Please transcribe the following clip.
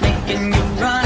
making you run.